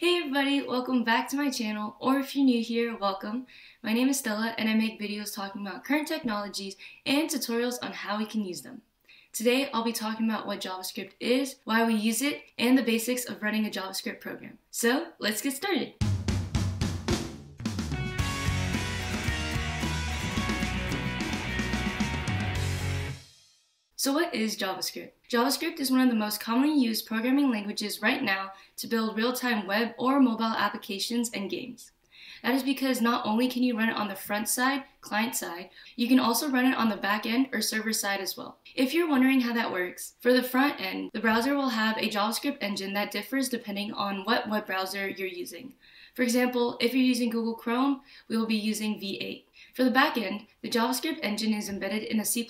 Hey everybody, welcome back to my channel, or if you're new here, welcome. My name is Stella and I make videos talking about current technologies and tutorials on how we can use them. Today I'll be talking about what JavaScript is, why we use it, and the basics of running a JavaScript program. So let's get started. So what is JavaScript? JavaScript is one of the most commonly used programming languages right now to build real-time web or mobile applications and games. That is because not only can you run it on the front side, client side, you can also run it on the back end or server side as well. If you're wondering how that works, for the front end, the browser will have a JavaScript engine that differs depending on what web browser you're using. For example, if you're using Google Chrome, we will be using V8. For the backend, the JavaScript engine is embedded in a C++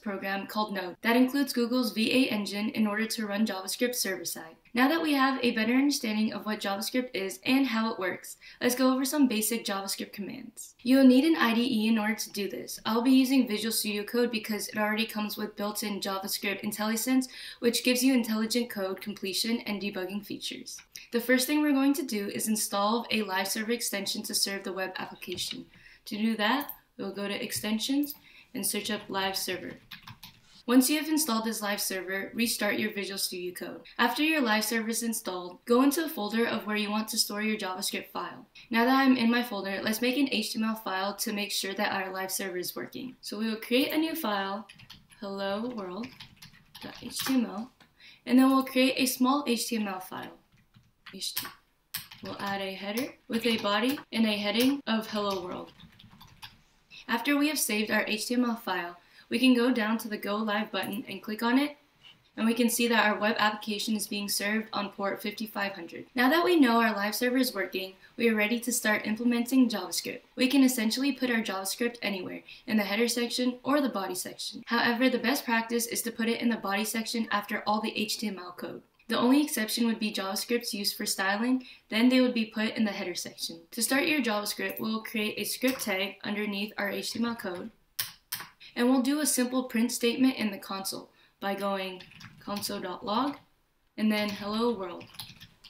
program called Node that includes Google's V8 engine in order to run JavaScript server-side. Now that we have a better understanding of what JavaScript is and how it works, let's go over some basic JavaScript commands. You will need an IDE in order to do this. I'll be using Visual Studio Code because it already comes with built-in JavaScript IntelliSense, which gives you intelligent code completion and debugging features. The first thing we're going to do is install a live server extension to serve the web application. To do that, we'll go to extensions and search up live server. Once you have installed this live server, restart your Visual Studio Code. After your live server is installed, go into a folder of where you want to store your JavaScript file. Now that I'm in my folder, let's make an HTML file to make sure that our live server is working. So we will create a new file, hello world.html, and then we'll create a small HTML file, We'll add a header with a body and a heading of hello world. After we have saved our HTML file, we can go down to the Go Live button and click on it, and we can see that our web application is being served on port 5500. Now that we know our live server is working, we are ready to start implementing JavaScript. We can essentially put our JavaScript anywhere, in the header section or the body section. However, the best practice is to put it in the body section after all the HTML code. The only exception would be JavaScripts used for styling, then they would be put in the header section. To start your JavaScript, we'll create a script tag underneath our HTML code, and we'll do a simple print statement in the console by going console.log and then hello world.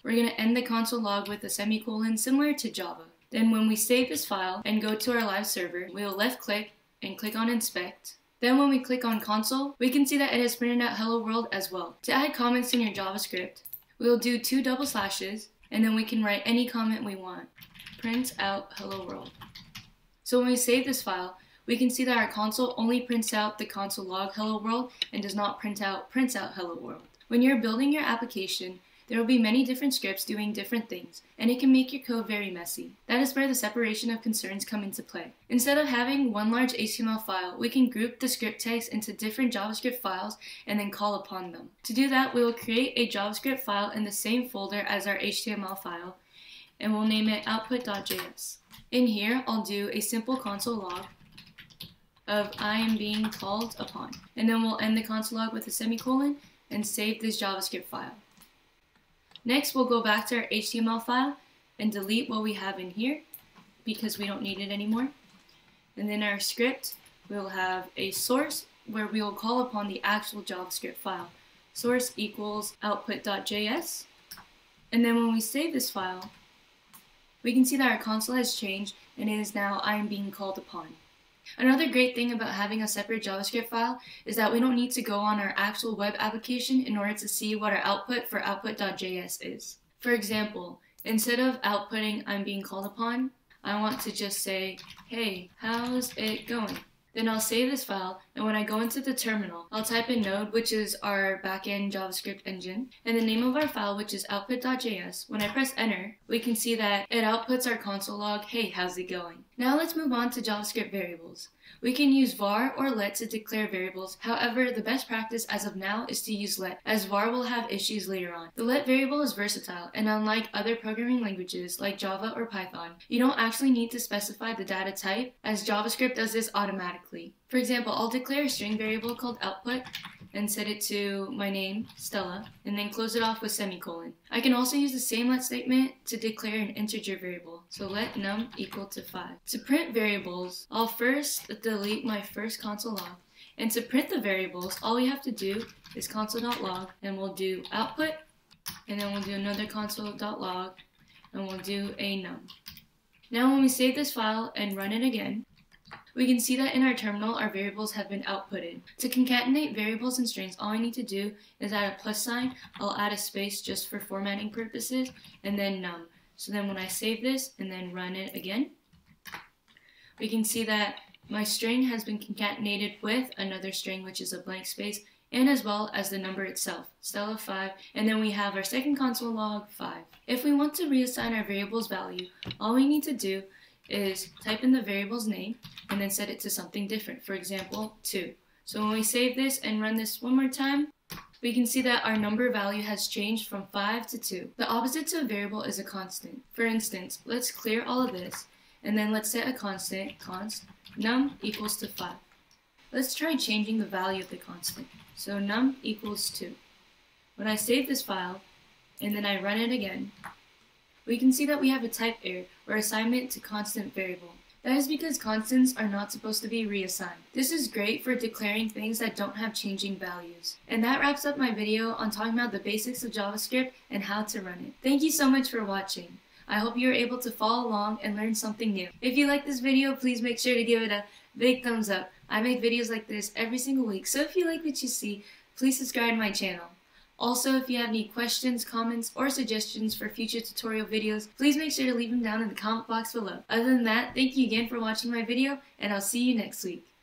We're going to end the console log with a semicolon similar to Java. Then when we save this file and go to our live server, we'll left click and click on inspect then when we click on console, we can see that it has printed out hello world as well. To add comments in your JavaScript, we will do two double slashes, and then we can write any comment we want. Print out hello world. So when we save this file, we can see that our console only prints out the console log hello world and does not print out prints out hello world. When you're building your application, there will be many different scripts doing different things, and it can make your code very messy. That is where the separation of concerns come into play. Instead of having one large HTML file, we can group the script tags into different JavaScript files and then call upon them. To do that, we will create a JavaScript file in the same folder as our HTML file, and we'll name it output.js. In here, I'll do a simple console log of I am being called upon. And then we'll end the console log with a semicolon and save this JavaScript file. Next, we'll go back to our HTML file and delete what we have in here because we don't need it anymore. And then our script, we'll have a source where we will call upon the actual JavaScript file. Source equals output.js. And then when we save this file, we can see that our console has changed and it is now I am being called upon. Another great thing about having a separate JavaScript file is that we don't need to go on our actual web application in order to see what our output for output.js is. For example, instead of outputting I'm being called upon, I want to just say, hey, how's it going? Then I'll save this file, and when I go into the terminal, I'll type in node, which is our backend JavaScript engine, and the name of our file, which is output.js. When I press enter, we can see that it outputs our console log, hey, how's it going? Now let's move on to JavaScript variables. We can use var or let to declare variables. However, the best practice as of now is to use let, as var will have issues later on. The let variable is versatile, and unlike other programming languages like Java or Python, you don't actually need to specify the data type, as JavaScript does this automatically. For example, I'll declare a string variable called output and set it to my name, Stella, and then close it off with semicolon. I can also use the same let statement to declare an integer variable. So let num equal to 5. To print variables, I'll first delete my first console log. And to print the variables, all we have to do is console.log and we'll do output and then we'll do another console.log and we'll do a num. Now when we save this file and run it again, we can see that in our terminal our variables have been outputted. To concatenate variables and strings, all I need to do is add a plus sign, I'll add a space just for formatting purposes, and then num. So then when I save this and then run it again, we can see that my string has been concatenated with another string which is a blank space and as well as the number itself, Stella 5, and then we have our second console log 5. If we want to reassign our variable's value, all we need to do is type in the variable's name and then set it to something different, for example, 2. So when we save this and run this one more time, we can see that our number value has changed from 5 to 2. The opposite to a variable is a constant. For instance, let's clear all of this, and then let's set a constant, const, num equals to 5. Let's try changing the value of the constant. So num equals 2. When I save this file, and then I run it again, we can see that we have a type error, or assignment to constant variable. That is because constants are not supposed to be reassigned. This is great for declaring things that don't have changing values. And that wraps up my video on talking about the basics of JavaScript and how to run it. Thank you so much for watching. I hope you are able to follow along and learn something new. If you like this video, please make sure to give it a big thumbs up. I make videos like this every single week, so if you like what you see, please subscribe to my channel. Also, if you have any questions, comments, or suggestions for future tutorial videos, please make sure to leave them down in the comment box below. Other than that, thank you again for watching my video, and I'll see you next week.